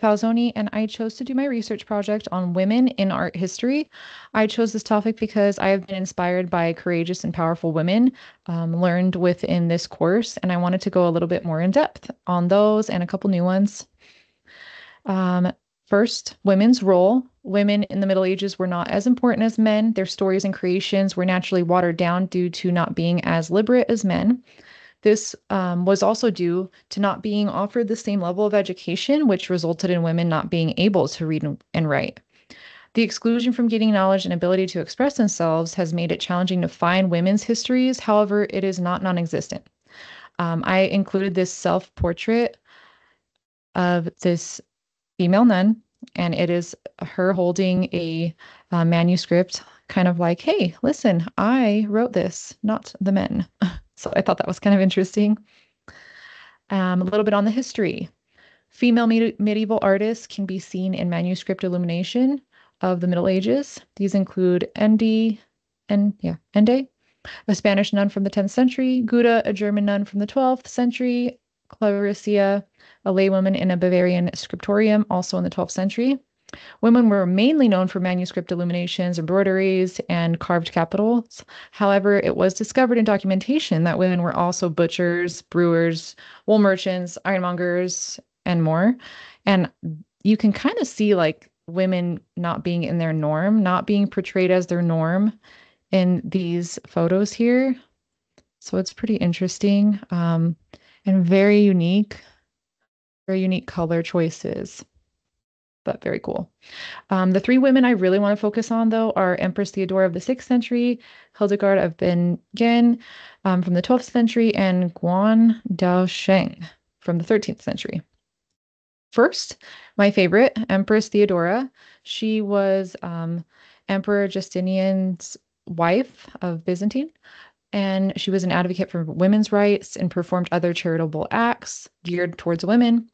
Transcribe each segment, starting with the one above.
Falzoni, and I chose to do my research project on women in art history. I chose this topic because I have been inspired by courageous and powerful women um, learned within this course, and I wanted to go a little bit more in depth on those and a couple new ones. Um, first, women's role. Women in the Middle Ages were not as important as men. Their stories and creations were naturally watered down due to not being as liberate as men. This um, was also due to not being offered the same level of education, which resulted in women not being able to read and write. The exclusion from gaining knowledge and ability to express themselves has made it challenging to find women's histories. However, it is not non existent. Um, I included this self portrait of this female nun, and it is her holding a, a manuscript, kind of like, hey, listen, I wrote this, not the men. So I thought that was kind of interesting. Um, a little bit on the history. Female med- medieval artists can be seen in manuscript illumination of the Middle Ages. These include Ende, and yeah, Ende, a Spanish nun from the 10th century, Guda, a German nun from the 12th century, Clarissa, a laywoman in a Bavarian scriptorium, also in the 12th century. Women were mainly known for manuscript illuminations, embroideries, and carved capitals. However, it was discovered in documentation that women were also butchers, brewers, wool merchants, ironmongers, and more. And you can kind of see like women not being in their norm, not being portrayed as their norm in these photos here. So it's pretty interesting um, and very unique, very unique color choices but very cool. Um, the three women I really want to focus on, though, are Empress Theodora of the 6th century, Hildegard of Bingen um, from the 12th century, and Guan Daosheng from the 13th century. First, my favorite, Empress Theodora. She was um, Emperor Justinian's wife of Byzantine, and she was an advocate for women's rights and performed other charitable acts geared towards women.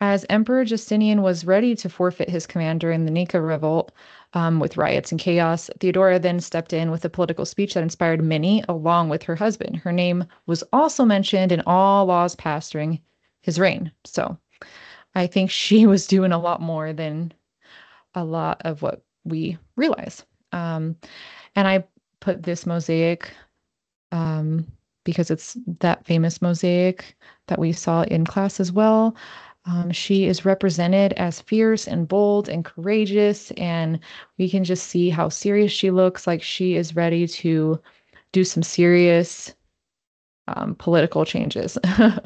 As Emperor Justinian was ready to forfeit his command during the Nika revolt um, with riots and chaos, Theodora then stepped in with a political speech that inspired many, along with her husband. Her name was also mentioned in all laws passed during his reign. So I think she was doing a lot more than a lot of what we realize. Um, and I put this mosaic um, because it's that famous mosaic that we saw in class as well. Um, she is represented as fierce and bold and courageous, and we can just see how serious she looks like she is ready to do some serious um, political changes.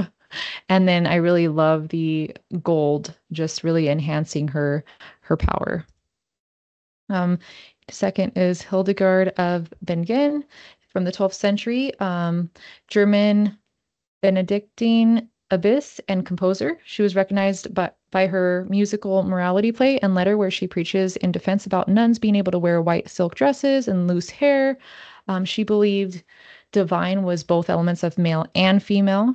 and then I really love the gold, just really enhancing her her power. Um, second is Hildegard of Bingen from the 12th century, um, German Benedictine abbess and composer. She was recognized by, by her musical morality play and letter, where she preaches in defense about nuns being able to wear white silk dresses and loose hair. Um, she believed divine was both elements of male and female.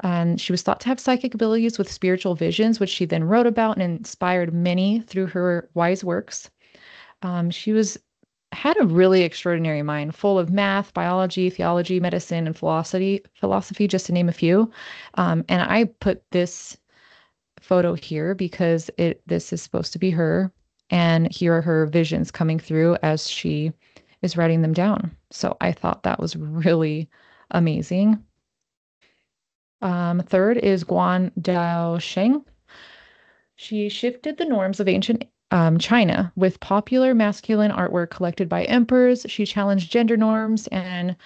And she was thought to have psychic abilities with spiritual visions, which she then wrote about and inspired many through her wise works. Um, she was had a really extraordinary mind, full of math, biology, theology, medicine, and philosophy. Philosophy, just to name a few. Um, and I put this photo here because it this is supposed to be her, and here are her visions coming through as she is writing them down. So I thought that was really amazing. Um, third is Guan Daosheng. She shifted the norms of ancient um, China with popular masculine artwork collected by emperors. She challenged gender norms and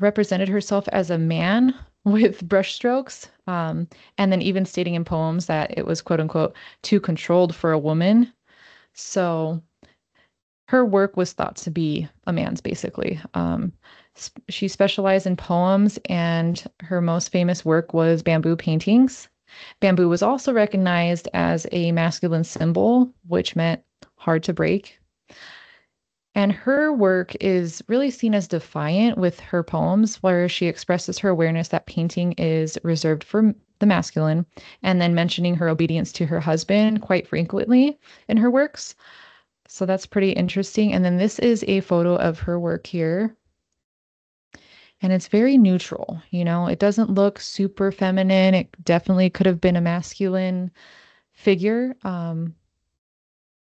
represented herself as a man with brushstrokes, um, and then even stating in poems that it was quote unquote too controlled for a woman. So her work was thought to be a man's basically. Um, she specialized in poems, and her most famous work was bamboo paintings. Bamboo was also recognized as a masculine symbol, which meant hard to break. And her work is really seen as defiant with her poems, where she expresses her awareness that painting is reserved for the masculine, and then mentioning her obedience to her husband quite frequently in her works. So that's pretty interesting. And then this is a photo of her work here and it's very neutral. You know, it doesn't look super feminine. It definitely could have been a masculine figure, um,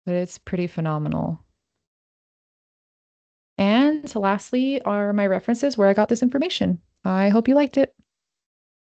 but it's pretty phenomenal. And lastly are my references where I got this information. I hope you liked it.